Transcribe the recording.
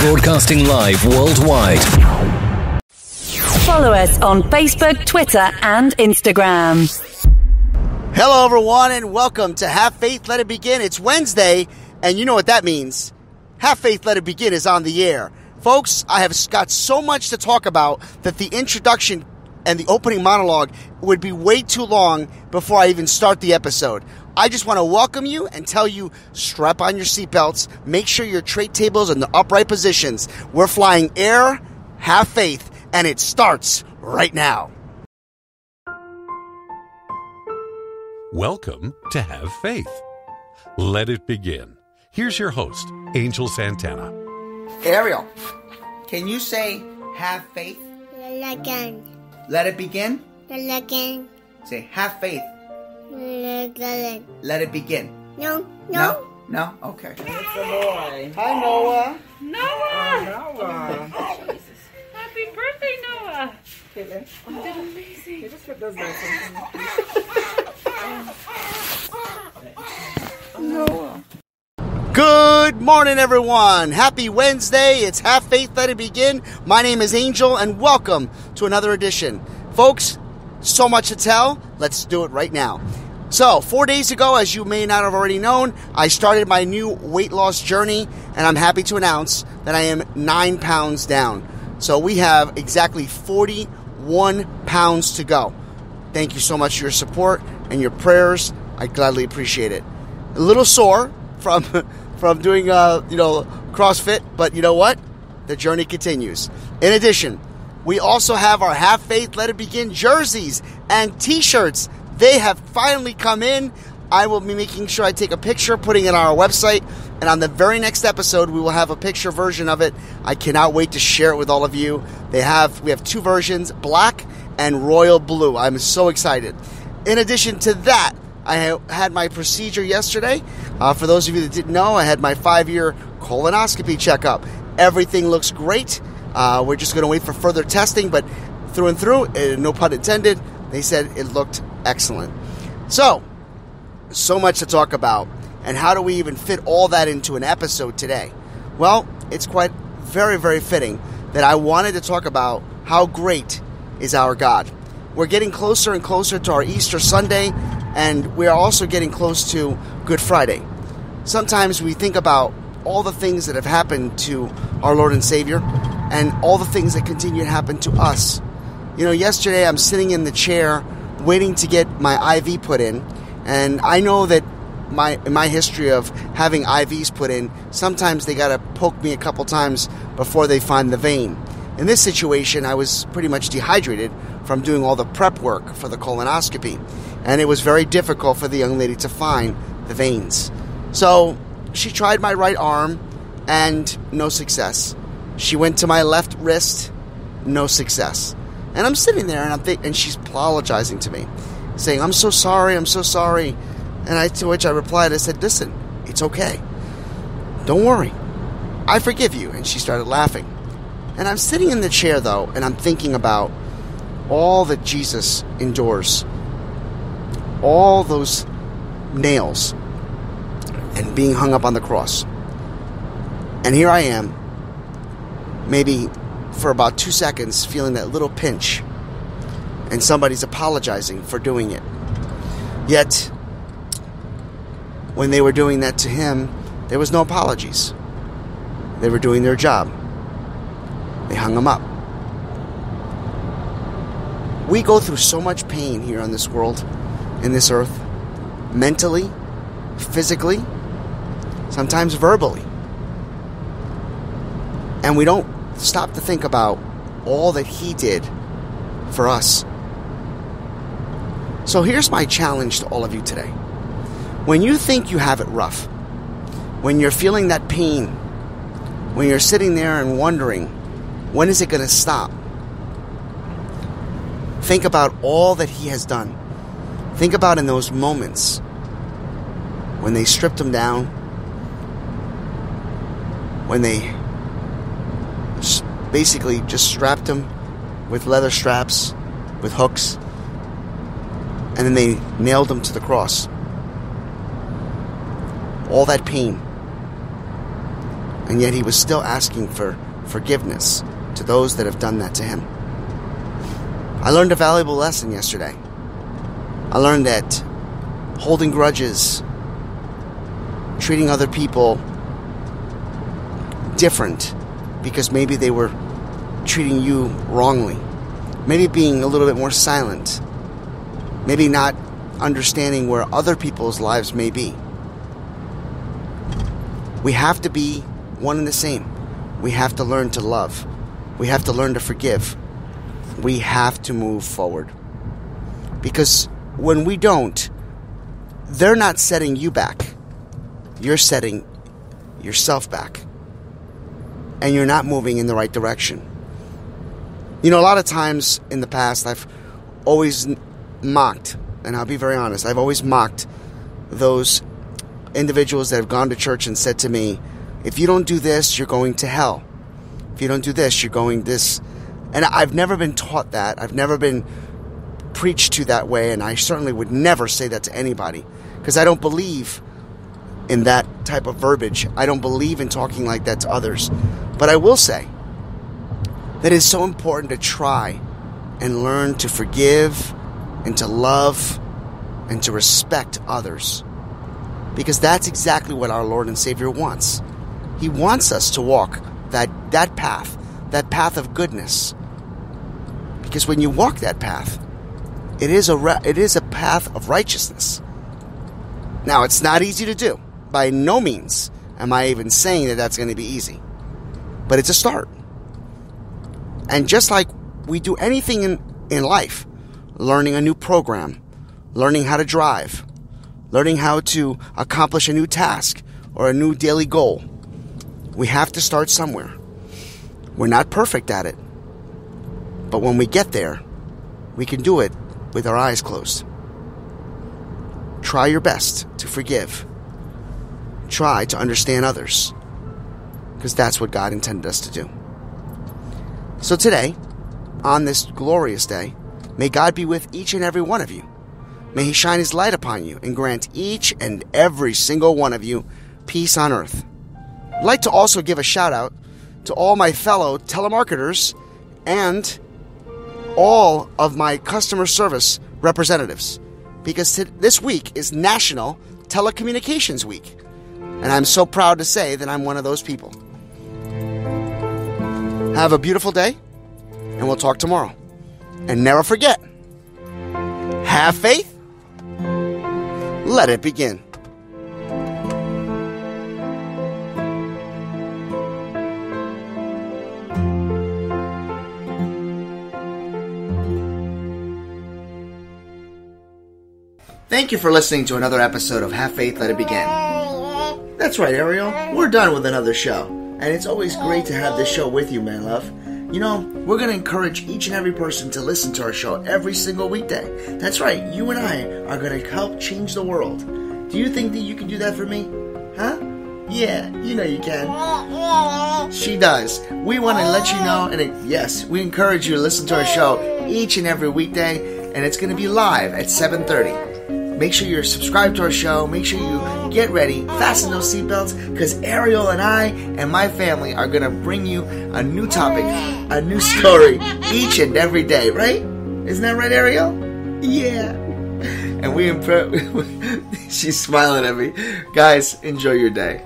Broadcasting live worldwide. Follow us on Facebook, Twitter, and Instagram. Hello, everyone, and welcome to Have Faith, Let It Begin. It's Wednesday, and you know what that means. Have Faith, Let It Begin is on the air. Folks, I have got so much to talk about that the introduction and the opening monologue would be way too long before I even start the episode. I just want to welcome you and tell you strap on your seatbelts, make sure your tray tables are in the upright positions. We're flying air, have faith, and it starts right now. Welcome to Have Faith. Let it begin. Here's your host, Angel Santana. Ariel, can you say have faith? Again. Let it begin? Again. Say have faith. Again. Let it begin. No, No? no. No? Okay. boy. Hi, Noah. Noah! Noah. Happy birthday, Noah! Caitlin, oh, You did amazing. you just put those back in. Good morning, everyone. Happy Wednesday. It's Have Faith, Let It Begin. My name is Angel, and welcome to another edition. Folks, so much to tell. Let's do it right now. So, four days ago, as you may not have already known, I started my new weight loss journey, and I'm happy to announce that I am nine pounds down. So, we have exactly 41 pounds to go. Thank you so much for your support and your prayers. I gladly appreciate it. A little sore from from doing uh, you know CrossFit, but you know what? The journey continues. In addition, we also have our Have Faith Let It Begin jerseys and T-shirts. They have finally come in. I will be making sure I take a picture, putting it on our website, and on the very next episode, we will have a picture version of it. I cannot wait to share it with all of you. They have we have two versions, black and royal blue. I'm so excited. In addition to that, I had my procedure yesterday. Uh, for those of you that didn't know, I had my five year colonoscopy checkup. Everything looks great. Uh, we're just going to wait for further testing, but through and through, uh, no pun intended, they said it looked excellent. So, so much to talk about. And how do we even fit all that into an episode today? Well, it's quite very, very fitting that I wanted to talk about how great is our God. We're getting closer and closer to our Easter Sunday, and we are also getting close to Good Friday. Sometimes we think about all the things that have happened to our Lord and Savior and all the things that continue to happen to us. You know, yesterday I'm sitting in the chair waiting to get my IV put in, and I know that my my history of having IVs put in, sometimes they got to poke me a couple times before they find the vein. In this situation, I was pretty much dehydrated from doing all the prep work for the colonoscopy, and it was very difficult for the young lady to find the veins. So she tried my right arm, and no success. She went to my left wrist, no success. And I'm sitting there, and I'm think- and she's apologizing to me, saying, "I'm so sorry, I'm so sorry." And I to which I replied, I said, "Listen, it's okay. Don't worry. I forgive you." And she started laughing. And I'm sitting in the chair though, and I'm thinking about all that Jesus endures, all those nails, and being hung up on the cross. And here I am, maybe for about two seconds, feeling that little pinch, and somebody's apologizing for doing it. Yet, when they were doing that to him, there was no apologies. They were doing their job. They hung him up. We go through so much pain here on this world, in this earth, mentally, physically, sometimes verbally. And we don't stop to think about all that He did for us. So here's my challenge to all of you today. When you think you have it rough, when you're feeling that pain, when you're sitting there and wondering, when is it going to stop? Think about all that He has done. Think about in those moments when they stripped Him down, when they basically just strapped Him with leather straps, with hooks, and then they nailed Him to the cross. All that pain. And yet he was still asking for forgiveness to those that have done that to him. I learned a valuable lesson yesterday. I learned that holding grudges, treating other people different because maybe they were treating you wrongly, maybe being a little bit more silent, maybe not understanding where other people's lives may be. We have to be one and the same. We have to learn to love. We have to learn to forgive. We have to move forward. Because when we don't, they're not setting you back. You're setting yourself back. And you're not moving in the right direction. You know, a lot of times in the past, I've always mocked, and I'll be very honest, I've always mocked those individuals that have gone to church and said to me, if you don't do this, you're going to hell. If you don't do this, you're going this. And I've never been taught that. I've never been preached to that way, and I certainly would never say that to anybody because I don't believe in that type of verbiage. I don't believe in talking like that to others. But I will say that it's so important to try and learn to forgive and to love and to respect others. Because that's exactly what our Lord and Savior wants. He wants us to walk that, that path, that path of goodness. Because when you walk that path, it is a it is a path of righteousness. Now, it's not easy to do. By no means am I even saying that that's going to be easy. But it's a start. And just like we do anything in, in life, learning a new program, learning how to drive, learning how to accomplish a new task or a new daily goal, we have to start somewhere. We're not perfect at it. But when we get there, we can do it with our eyes closed. Try your best to forgive. Try to understand others. Because that's what God intended us to do. So today, on this glorious day, may God be with each and every one of you. May He shine His light upon you and grant each and every single one of you peace on earth. I'd like to also give a shout out to all my fellow telemarketers and all of my customer service representatives because this week is National Telecommunications Week. And I'm so proud to say that I'm one of those people. Have a beautiful day, and we'll talk tomorrow. And never forget have faith, let it begin. Thank you for listening to another episode of Have Faith, Let It Begin. That's right, Ariel. We're done with another show. And it's always great to have this show with you, man love. You know, we're going to encourage each and every person to listen to our show every single weekday. That's right, you and I are going to help change the world. Do you think that you can do that for me? Huh? Yeah, you know you can. She does. We want to let you know, and it, yes, we encourage you to listen to our show each and every weekday, and it's going to be live at 7:30. Make sure you're subscribed to our show. Make sure you get ready, fasten those seatbelts, because Ariel and I and my family are going to bring you a new topic, a new story each and every day, right? Isn't that right, Ariel? Yeah. And we impress. She's smiling at me. Guys, enjoy your day.